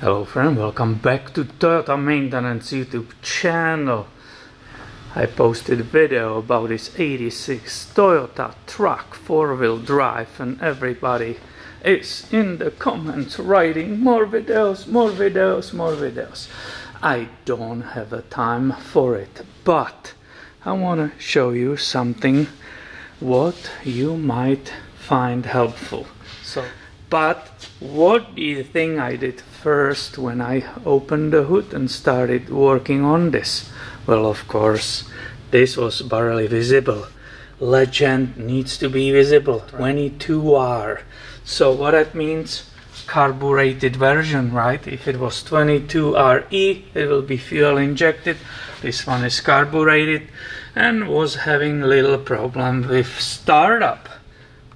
Hello friend, welcome back to Toyota Maintenance YouTube channel. I posted a video about this 86 Toyota truck four-wheel drive and everybody is in the comments writing more videos, more videos, more videos. I don't have a time for it, but I want to show you something what you might find helpful. So, but what do you think I did first when I opened the hood and started working on this? Well, of course, this was barely visible. Legend needs to be visible, 22R. So what that means, carbureted version, right? If it was 22RE, it will be fuel injected. This one is carbureted and was having little problem with startup.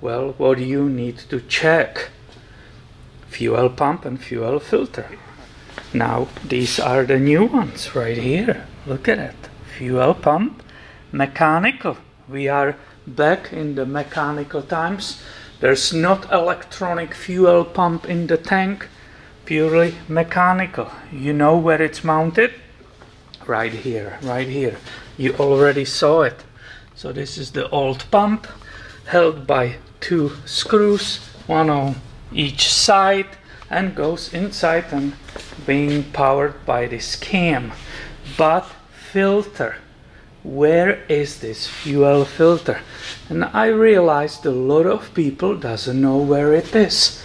Well, what do you need to check? Fuel pump and fuel filter. Now, these are the new ones right here. Look at it. Fuel pump, mechanical. We are back in the mechanical times. There's not electronic fuel pump in the tank, purely mechanical. You know where it's mounted? Right here, right here. You already saw it. So this is the old pump held by two screws, one on each side and goes inside and being powered by this cam. But filter where is this fuel filter? And i realized a lot of people doesn't know where it is.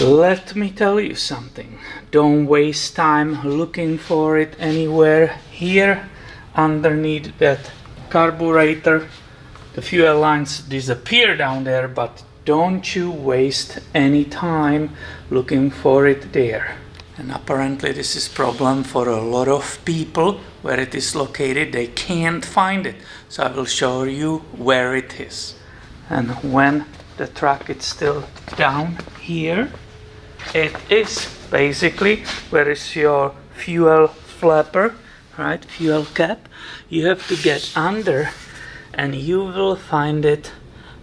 Let me tell you something. Don't waste time looking for it anywhere here. Underneath that carburetor the fuel lines disappear down there but don't you waste any time looking for it there. And apparently this is problem for a lot of people where it is located. They can't find it. So I will show you where it is. And when the truck is still down here it is basically where is your fuel flapper right? Fuel cap. You have to get under and you will find it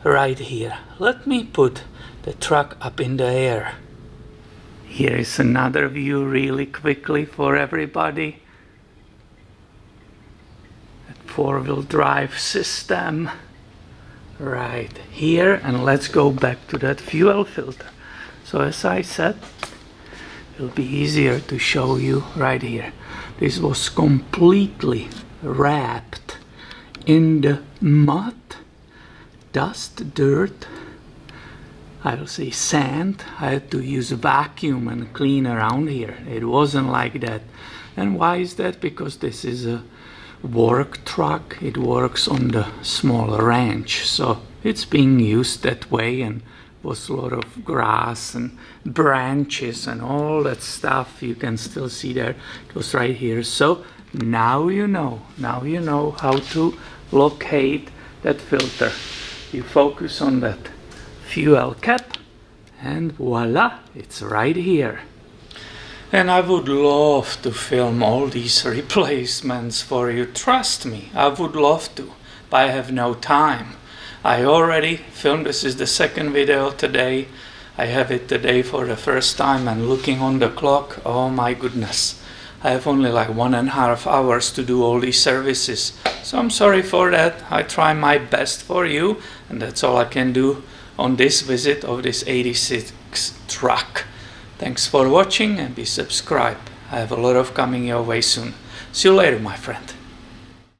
right here let me put the truck up in the air here is another view really quickly for everybody. That Four-wheel drive system right here and let's go back to that fuel filter. So as I said, it'll be easier to show you right here. This was completely wrapped in the mud, dust, dirt, I will say sand. I had to use a vacuum and clean around here. It wasn't like that. And why is that? Because this is a work truck. It works on the small ranch. So it's being used that way and was a lot of grass and branches and all that stuff you can still see there. It was right here. So now you know. Now you know how to locate that filter. You focus on that fuel cap and voila it's right here. And I would love to film all these replacements for you trust me I would love to but I have no time. I already filmed this is the second video today. I have it today for the first time and looking on the clock oh my goodness I have only like one and a half hours to do all these services so I'm sorry for that I try my best for you and that's all I can do on this visit of this 86 truck. Thanks for watching and be subscribed. I have a lot of coming your way soon. See you later, my friend.